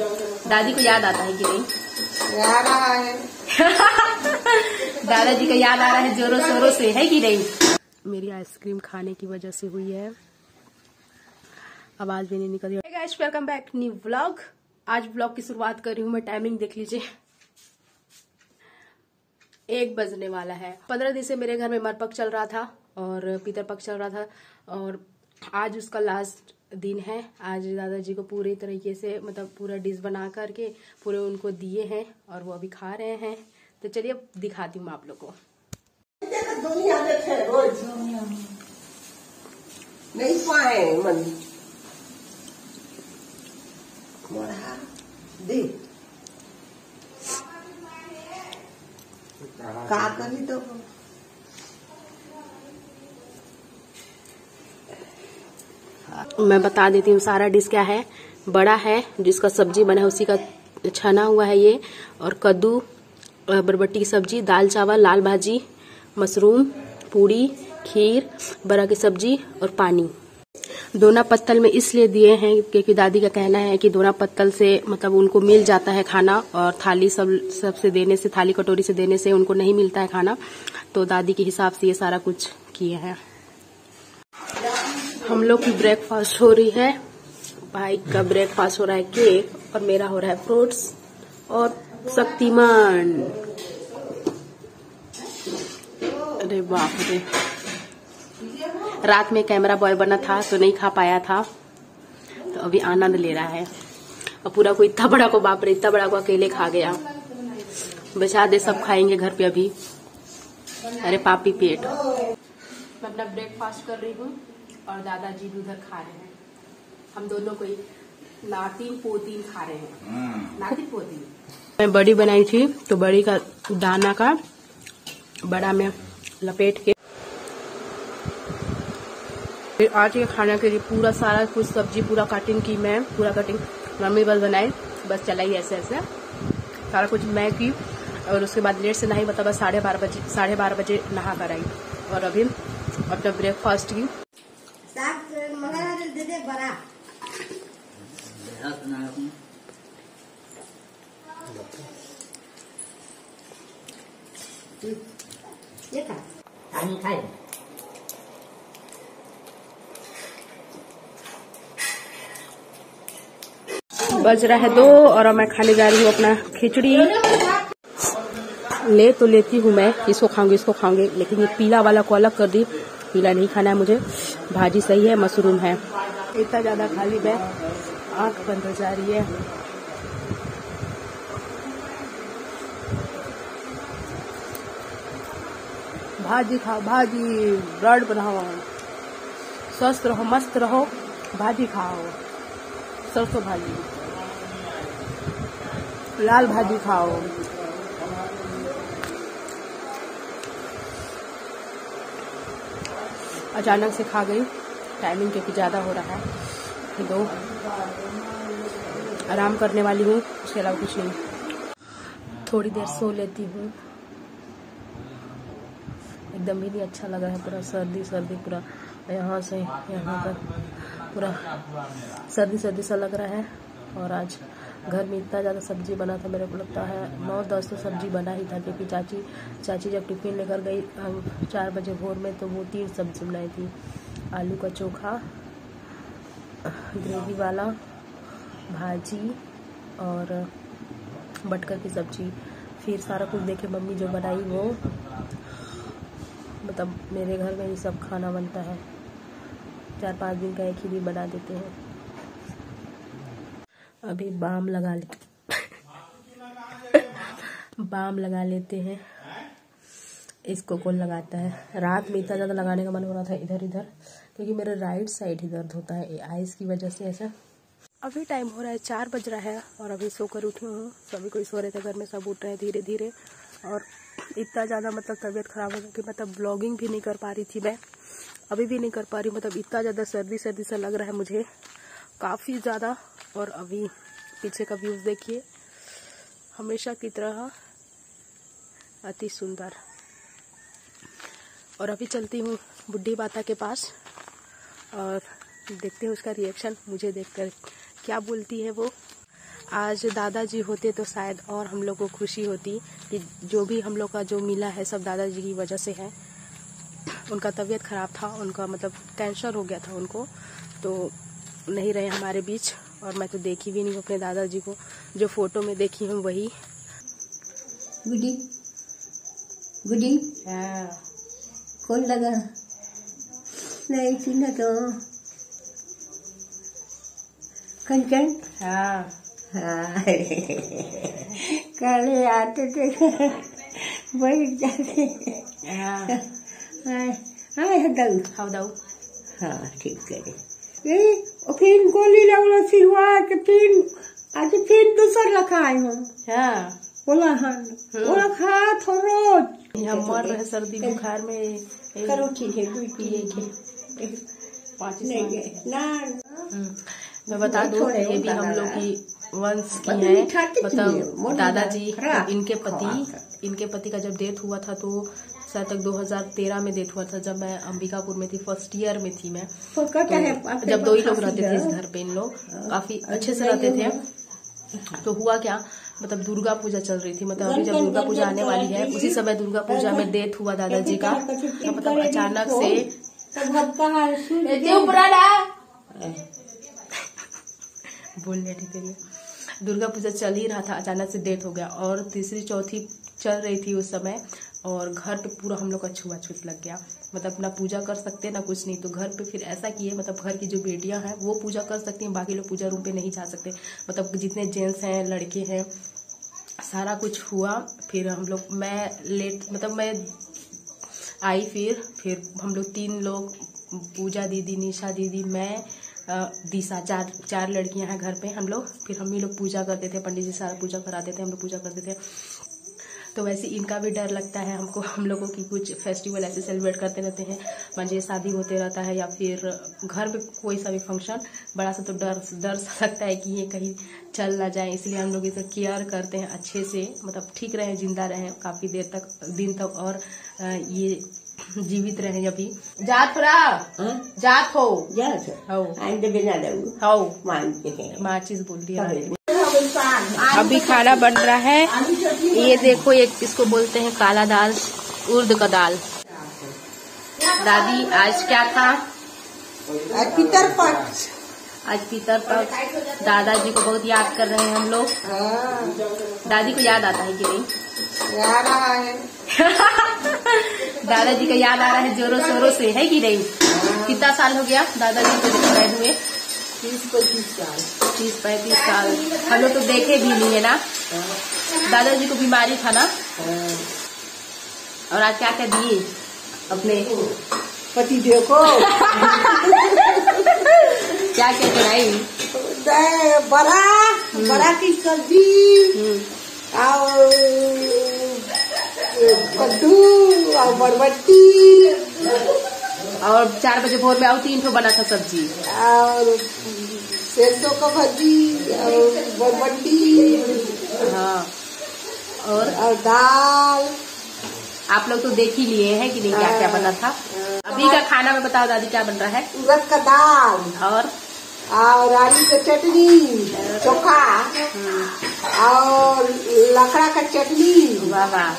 दादी को याद आता है कि नहीं? याद आ रहा है। दादाजी का याद आ रहा है जोरों शोरों से है कि नहीं? मेरी आइसक्रीम खाने की वजह से हुई है। आवाज़ भी नहीं निकल रही। Guys welcome back new vlog आज व्लॉग की शुरुआत कर रही हूँ मैं टाइमिंग देख लीजिए। एक बजने वाला है। पंद्रह दिन से मेरे घर में मरपक चल रहा था और पितर पक चल रहा था और आज उसका लास्ट दिन है। आज दादाजी को पूरी तरीके से मतलब पूरा डिश बना करके पूरे उनको दिए हैं और वो अभी खा रहे हैं। तो चलिए अब दिखाती हूँ आप लोग को। दुनिया नहीं पाए मन का करी तो मैं बता देती हूँ, सारा डिश क्या है? बड़ा है, जिसका सब्ज़ी बना है, उसी का छना हुआ है ये। और कद्दू बरबट्टी की सब्ज़ी, दाल चावल, लाल भाजी, मशरूम, पूड़ी, खीर, बड़ा की सब्ज़ी और पानी। दोना पत्तल में इसलिए दिए हैं क्योंकि दादी का कहना है कि दोना पत्तल से मतलब उनको मिल जाता है खाना और थाली सब सबसे देने से, थाली कटोरी से देने से उनको नहीं मिलता है खाना। तो दादी के हिसाब से ये सारा कुछ किए हैं। हम लोग की ब्रेकफास्ट हो रही है। भाई का ब्रेकफास्ट हो रहा है केक और मेरा हो रहा है फ्रूट्स और शक्तिमान। अरे बाप रे। रात में कैमरा बॉय बना था तो नहीं खा पाया था। तो अभी आनंद ले रहा है। और पूरा को इतना बड़ा को बाप रे, इतना बड़ा को अकेले खा गया। बचा दे, सब खाएँगे घर पे अभी। अरे पापी पेट। मैं अपना ब्रेकफास्ट कर रही हूँ। और दादाजी भी उधर खा रहे हैं। हम दोनों कोई नातिन पोतीन खा रहे हैं। नातिन पोतीन। मैं बड़ी बनाई थी तो बड़ी का दाना का बड़ा में लपेट के फिर आज के खाने के लिए पूरा सारा कुछ सब्ज़ी पूरा कटिंग की मैं पूरा कटिंग मम्मी बस बनाई बस चलाई ऐसे ऐसे। सारा कुछ मैं की और उसके बाद लेट से नहीं बता बस साढ़े बारह बजे साढ़े बारह बजे नहा कर आई। और अभी अपना ब्रेकफास्ट की साग मंगा दे दे बड़ा ये खा पानी खाए बज रहा है दो और अब मैं खाने जा रही हूँ अपना खिचड़ी। ले तो लेती हूँ मैं इसको खाऊँगी इसको खाऊँगी लेकिन ये पीला वाला को अलग कर दी। पीला नहीं खाना है मुझे। भाजी सही है, मशरूम है। इतना ज़्यादा खाली मैं आँख बंद हो जा रही है। भाजी खाओ, भाजी, ब्रेड बनाओ। स्वस्थ रहो, मस्त रहो, भाजी खाओ। सरसों भाजी। लाल भाजी खाओ। अचानक से खा गई। टाइमिंग क्योंकि ज़्यादा हो रहा है। दो। आराम करने वाली हूँ, उसके अलावा कुछ नहीं। थोड़ी देर सो लेती हूँ। एकदम ही नहीं अच्छा लग रहा है पूरा, सर्दी सर्दी पूरा। यहाँ से, यहाँ तक पूरा सर्दी सर्दी सा लग रहा है। और आज घर में इतना ज़्यादा सब्ज़ी बना था, मेरे को लगता है नौ दस तो सब्ज़ी बना ही था, क्योंकि चाची चाची जब टिफ़िन लेकर गई चार बजे भोर में तो वो तीन सब्ज़ी बनाई थी। आलू का चोखा, ग्रेवी वाला, भाजी और बटकर की सब्ज़ी। फिर सारा कुछ देखे मम्मी जो बनाई वो। मतलब मेरे घर में ही सब खाना बनता है। चार पाँच दिन का एक ही दिन बना देते हैं। अभी बाम लगा ले बाम लगा लेते हैं। इसको कौन लगाता है? रात में इतना ज़्यादा लगाने का मन हो रहा था इधर इधर, क्योंकि मेरा राइट साइड ही दर्द होता है। आइस की वजह से ऐसा। अभी टाइम हो रहा है, चार बज रहा है और अभी सोकर उठी हूँ। सभी कोई सो रहे थे, घर में सब उठ रहे हैं धीरे धीरे और इतना ज़्यादा मतलब तबीयत ख़राब हो गई कि मतलब ब्लॉगिंग भी नहीं कर पा रही थी मैं। अभी भी नहीं कर पा रही मतलब इतना ज़्यादा सर्दी सर्दी सा लग रहा है मुझे। काफ़ी ज़्यादा और अभी पीछे का व्यूज़ देखिए। हमेशा की तरह अति सुंदर। और अभी चलती हूँ बुढ़ी माता के पास और देखते हैं उसका रिएक्शन मुझे देखकर क्या बोलती है वो। आज दादाजी होते तो शायद और हम लोग को खुशी होती कि जो भी हम लोग का जो मिला है सब दादाजी की वजह से है। उनका तबीयत खराब था, उनका मतलब कैंसर हो गया था उनको तो नहीं रहे हमारे बीच। और मैं तो देखी भी नहीं हूँ अपने दादाजी को। जो फ़ोटो में देखी हूँ वही। गुडी। गुडी। कौन लगा? नहीं चिन्ह तो। कंचन? हाँ। हाँ काले आते थे बैठ जाते। हाँ। आए आए दऊ हाउ दाऊ। हाँ ठीक है। और फिर गोली लगलो सिलवा के फिर आज फिर दूसर लखाए हम। हाँ। बोला हाँ। बोला खा थोरो। हम मर रहे सर्दी बुखार में करो ठीक है दूध पिए के पाँच नहीं गए ना। हम्म, मैं बता दूँ ये भी हम लोग की वंश की है। है? मतलब दादाजी इनके पति इनके पति का जब डेथ हुआ था तो शायद तक 2013 में डेथ हुआ था जब मैं अंबिकापुर में थी फ़र्स्ट ईयर में थी मैं। तो तो जब दो ही लोग रहते थे इस घर पे इन लोग काफ़ी हाँ। अच्छे से रहते थे। तो हुआ क्या? मतलब दुर्गा पूजा चल रही थी मतलब अभी जब दुर्गा पूजा आने वाली है उसी समय दुर्गा पूजा में डेथ हुआ दादाजी का। तो मतलब अचानक से बोलने ठीक तेरी। दुर्गा पूजा चल ही रहा था अचानक से डेथ हो गया। और तीसरी चौथी चल रही थी उस समय। और घर पे पूरा हम लोग का छुआछूत लग गया। मतलब ना पूजा कर सकते, ना कुछ नहीं। तो घर पे फिर ऐसा किए मतलब घर की जो बेटियाँ हैं, वो पूजा कर सकती हैं, बाकी लोग पूजा रूम पे नहीं जा सकते। मतलब जितने जेंट्स हैं, लड़के हैं, सारा कुछ हुआ। फिर हम लोग, मैं लेट मतलब मैं आई फिर फिर हम लोग तीन लोग, पूजा दीदी, निशा दीदी, मैं दिशा, चार चार लड़कियाँ हैं घर पे हम लोग। फिर हम ही लोग पूजा करते थे, पंडित जी सारा पूजा कराते थे, हम लोग पूजा करते थे। तो वैसे इनका भी डर लगता है हमको हम लोगों की कुछ फेस्टिवल ऐसे सेलिब्रेट करते रहते हैं। मान शादी होते रहता है या फिर घर पे कोई सा भी फ़ंक्शन बड़ा सा तो डर डर सा लगता है कि ये कहीं चल ना जाए इसलिए हम लोग इसे केयर करते हैं अच्छे से मतलब ठीक रहें ज़िंदा रहें काफ़ी देर तक दिन तक और ये जीवित रहें अभी। जात थोड़ा हाँ? जात हो। जा सर हो आइंदे बिना हो। हैं माचिस बोल दिया। अभी खाना बन रहा है। ये देखो एक इसको बोलते हैं? काला दाल उर्द का दाल। दादी आज क्या था? पितर पक्ष आज पितर पक्ष दादाजी को बहुत याद कर रहे हैं हम लोग। दादी को याद आता है कि नहीं? याद आ रहा है। दादाजी का याद आ रहा है जोरों शोरों से है कि नहीं? कितना साल हो गया दादाजी को गए हुए? तीस पच्चीस साल। तीस पैंतीस साल। हम लोग तो देखे भी नहीं है ना? दादाजी को बीमारी था ना? और आज क्या क्या दिए? अपने? पति देव को। क्या क्या दे- बड़ा बड़ा की सब्ज़ी हम्म, और कद्दू और बरबट्टी। और चार बजे भोर में और तीन ठो बना था सब्ज़ी। और सरसों का भाजी और बरबट्टी हाँ और? और दाल। आप लोग तो देख ही लिए हैं कि नहीं क्या क्या बना था। अभी का खाना में बताओ दादी क्या बन रहा है? उड़द का दाल। और? और आलू का चटनी चोखा। और लकड़ा का चटनी। वाह वाह।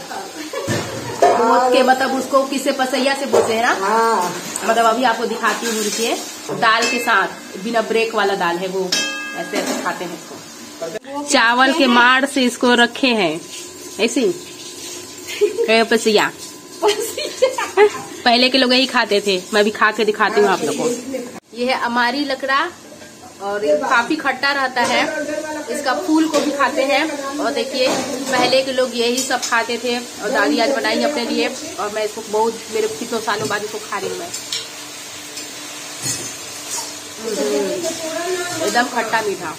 भूत के मतलब उसको किसे पसैया से बोलते हैं ना? हाँ। मतलब अभी आपको दिखाती हूँ रुकिए। दाल के साथ बिना ब्रेक वाला दाल है वो। ऐसे ऐसे खाते हैं इसको चावल के मार से इसको रखे हैं। ऐसी? कहे पसैया। पहले के लोग यही खाते थे। मैं भी खा के दिखाती हूँ आप लोग को। ये है अमारी लकड़ा और काफ़ी खट्टा रहता है। इसका फूल को भी खाते हैं। और देखिए, पहले के लोग यही सब खाते थे और दादी आज बनाई अपने लिए। और मैं इसको बहुत, मेरे कितनों सालों बाद इसको खा रही हूँ मैं। एकदम खट्टा मीठा।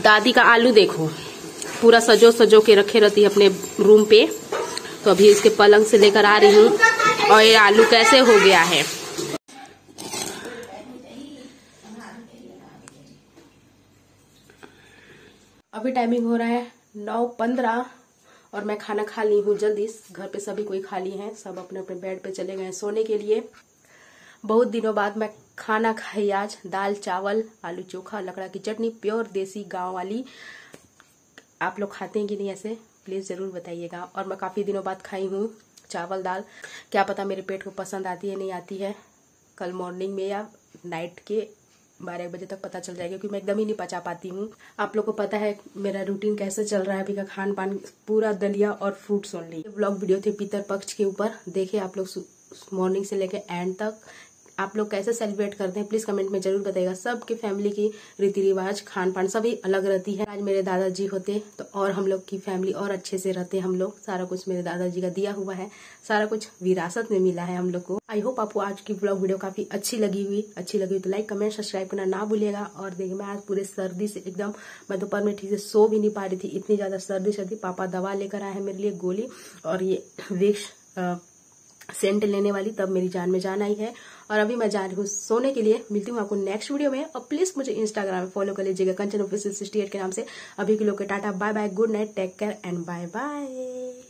दादी का आलू देखो। पूरा सजो सजो के रखे रहती है अपने रूम पे। तो अभी इसके पलंग से लेकर आ रही हूँ। और ये आलू कैसे हो गया है? अभी टाइमिंग हो रहा है नौ पंद्रह और मैं खाना खा ली हूँ जल्दी। घर पे सभी कोई खाली हैं, सब अपने अपने बेड पे चले गए सोने के लिए। बहुत दिनों बाद मैं खाना खाई आज, दाल, चावल, आलू चोखा, लकड़ा की चटनी, प्योर देसी गाँव वाली। आप लोग खाते हैं कि नहीं ऐसे? प्लीज़ ज़रूर बताइएगा। और मैं काफ़ी दिनों बाद खाई हूँ चावल, दाल। क्या पता मेरे पेट को पसंद आती है, नहीं आती है। कल मॉर्निंग में या नाइट के बारह बजे तक पता चल जाएगा, क्योंकि मैं एकदम ही नहीं पचा पाती हूँ। आप लोग को पता है मेरा रूटीन कैसे चल रहा है अभी का खान पान पूरा दलिया और फ्रूट्स ओनली ब्लॉग वीडियो थे पितर पक्ष के ऊपर। देखे आप लोग मॉर्निंग से लेकर एंड तक। आप लोग कैसे सेलिब्रेट करते हैं प्लीज़ कमेंट में ज़रूर बताइएगा। सबके फैमिली की रीति रिवाज खान पान सभी अलग रहती है। आज मेरे दादाजी होते तो और हम लोग की फैमिली और अच्छे से रहते हम लोग। सारा कुछ मेरे दादाजी का दिया हुआ है। सारा कुछ विरासत में मिला है हम लोग को। आई होप आपको आज की ब्लॉग वीडियो काफ़ी अच्छी लगी हुई। अच्छी लगी हुई तो लाइक कमेंट सब्सक्राइब करना ना भूलिएगा। और देखिए, मैं आज पूरे सर्दी से एकदम, मैं दोपहर में ठीक से सो भी नहीं पा रही थी। इतनी ज़्यादा सर्दी सर्दी पापा दवा लेकर आए हैं मेरे लिए गोली। और ये विक्स सेंट लेने वाली, तब मेरी जान में जान आई है। और अभी मैं जा रही हूँ सोने के लिए। मिलती हूँ आपको नेक्स्ट वीडियो में। और प्लीज़ मुझे इंस्टाग्राम में फॉलो कर लीजिएगा। कंचन ऑफिसियल सिक्सटी एट के नाम से। अभी के लोग के Tata bye bye good night take care and bye bye